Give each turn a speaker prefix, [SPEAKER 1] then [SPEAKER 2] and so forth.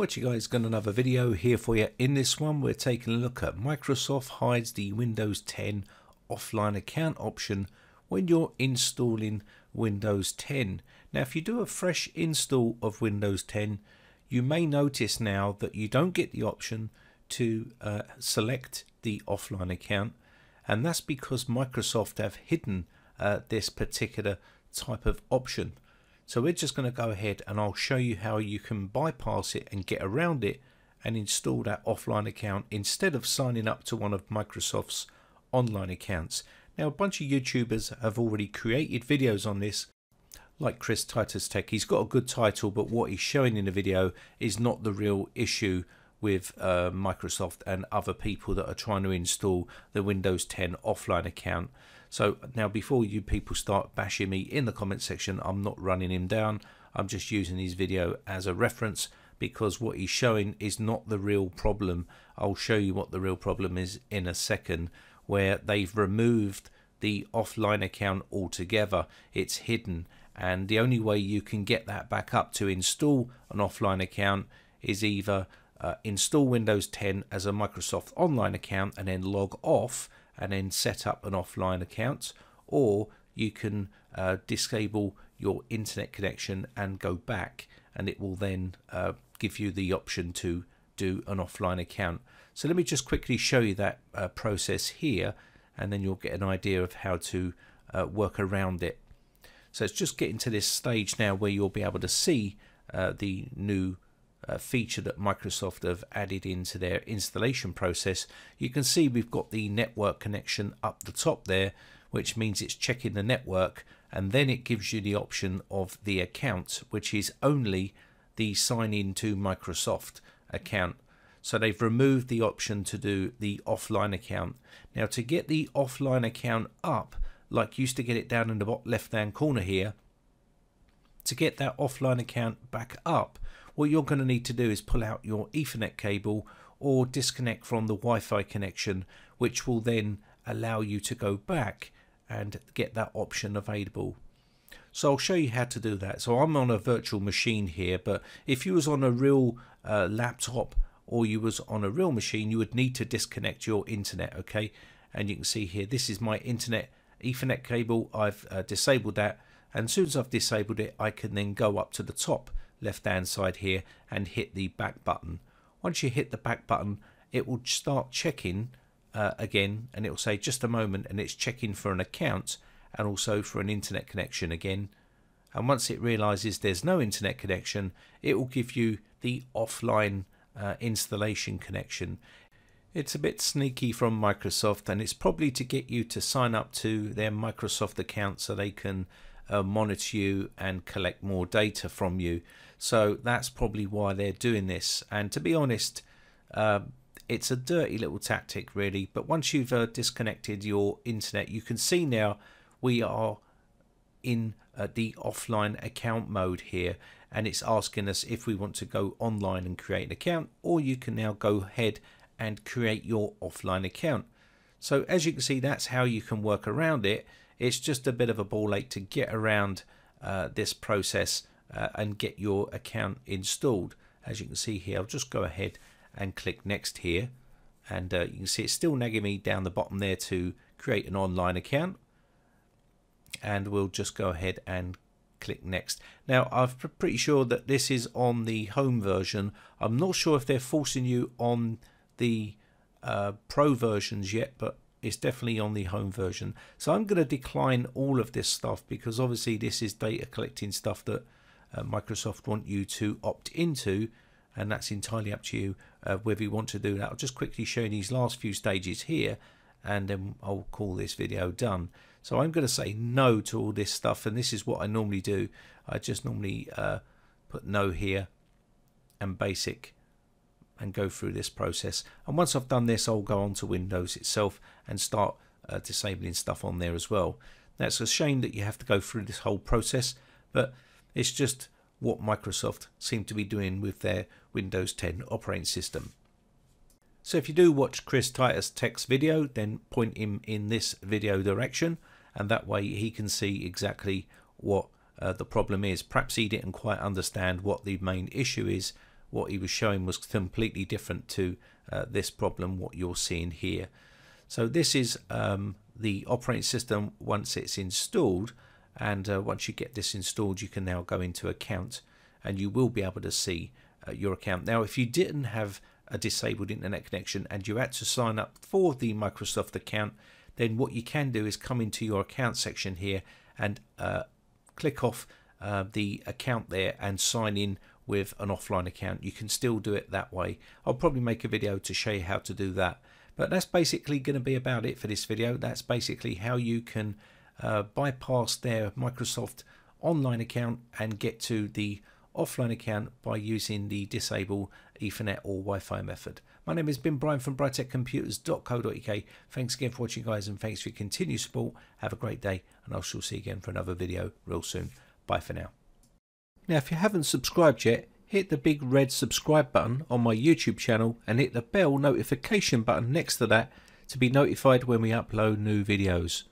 [SPEAKER 1] What you guys got another video here for you. In this one we're taking a look at Microsoft hides the Windows 10 offline account option when you're installing Windows 10. Now if you do a fresh install of Windows 10 you may notice now that you don't get the option to uh, select the offline account and that's because Microsoft have hidden uh, this particular type of option. So we're just going to go ahead and I'll show you how you can bypass it and get around it and install that offline account instead of signing up to one of Microsoft's online accounts. Now a bunch of YouTubers have already created videos on this like Chris Titus Tech. He's got a good title but what he's showing in the video is not the real issue with uh, Microsoft and other people that are trying to install the Windows 10 offline account. So now before you people start bashing me in the comment section, I'm not running him down. I'm just using his video as a reference because what he's showing is not the real problem. I'll show you what the real problem is in a second where they've removed the offline account altogether. It's hidden and the only way you can get that back up to install an offline account is either uh, install Windows 10 as a Microsoft online account and then log off and then set up an offline account or you can uh, disable your internet connection and go back and it will then uh, give you the option to do an offline account. So let me just quickly show you that uh, process here and then you'll get an idea of how to uh, work around it. So it's just getting to this stage now where you'll be able to see uh, the new uh, feature that Microsoft have added into their installation process, you can see we've got the network connection up the top there, which means it's checking the network and then it gives you the option of the account, which is only the sign in to Microsoft account. So they've removed the option to do the offline account. Now to get the offline account up, like used to get it down in the left hand corner here, to get that offline account back up, what you're going to need to do is pull out your Ethernet cable or disconnect from the Wi-Fi connection which will then allow you to go back and get that option available. So I'll show you how to do that. So I'm on a virtual machine here but if you was on a real uh, laptop or you was on a real machine you would need to disconnect your internet okay and you can see here this is my internet Ethernet cable I've uh, disabled that and as soon as I've disabled it I can then go up to the top left hand side here and hit the back button. Once you hit the back button it will start checking uh, again and it will say just a moment and it's checking for an account and also for an internet connection again and once it realizes there's no internet connection it will give you the offline uh, installation connection it's a bit sneaky from Microsoft and it's probably to get you to sign up to their Microsoft account so they can uh, monitor you and collect more data from you. So that's probably why they're doing this. And to be honest, uh, it's a dirty little tactic really. But once you've uh, disconnected your internet, you can see now we are in uh, the offline account mode here and it's asking us if we want to go online and create an account or you can now go ahead and create your offline account. So as you can see that's how you can work around it it's just a bit of a ball ache to get around uh, this process uh, and get your account installed. As you can see here, I'll just go ahead and click next here. And uh, you can see it's still nagging me down the bottom there to create an online account. And we'll just go ahead and click next. Now I'm pretty sure that this is on the home version. I'm not sure if they're forcing you on the uh, pro versions yet, but it's definitely on the home version. So I'm going to decline all of this stuff because obviously this is data collecting stuff that uh, Microsoft want you to opt into and that's entirely up to you uh, whether you want to do that. I'll just quickly show you these last few stages here and then I'll call this video done. So I'm going to say no to all this stuff and this is what I normally do. I just normally uh, put no here and basic and go through this process. And once I've done this, I'll go on to Windows itself and start uh, disabling stuff on there as well. That's a shame that you have to go through this whole process, but it's just what Microsoft seem to be doing with their Windows 10 operating system. So if you do watch Chris Titus Tech's video, then point him in this video direction, and that way he can see exactly what uh, the problem is. Perhaps he didn't quite understand what the main issue is what he was showing was completely different to uh, this problem what you're seeing here. So this is um, the operating system once it's installed and uh, once you get this installed you can now go into account and you will be able to see uh, your account. Now if you didn't have a disabled internet connection and you had to sign up for the Microsoft account then what you can do is come into your account section here and uh, click off uh, the account there and sign in with an offline account you can still do it that way I'll probably make a video to show you how to do that but that's basically going to be about it for this video that's basically how you can uh, bypass their Microsoft online account and get to the offline account by using the disable Ethernet or Wi-Fi method. My name has been Brian from briteccomputers.co.uk. Thanks again for watching guys and thanks for your continued support. Have a great day and I shall see you again for another video real soon. Bye for now. Now if you haven't subscribed yet, hit the big red subscribe button on my YouTube channel and hit the bell notification button next to that to be notified when we upload new videos.